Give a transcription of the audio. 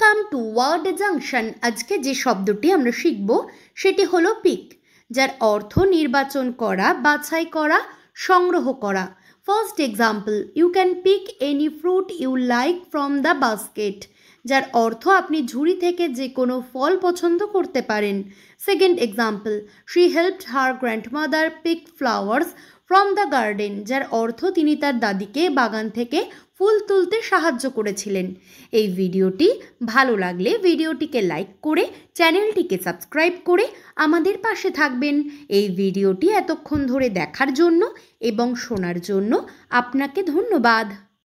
Welcome to word junction আজকে যে শব্দটি আমরা শিখব, সেটি হলো পিক যার অর্থ নির্বাচন করা, বাছাই করা, সংগ্রহ করা। First example you can pick any fruit you like from the basket যার অর্থ আপনি ঝুড়ি থেকে যে কোনো ফল পছন্দ করতে পারেন। Second example she helped her grandmother pick flowers from the garden যার অর্থ তিনি তার দাদিকে বাগান থেকে ফুল তুলতে সাহায্য করেছিলেন। এই ভিডিওটি ভালো লাগলে ভিডিওটিকে লাইক করে, চ্যানেলটিকে সাবস্ক্রাইব করে আমাদের পাশে থাকবেন। এই ভিডিওটি এতক্ষণ ধরে দেখার জন্য এবং শোনার জন্য আপনাকে ধন্যবাদ।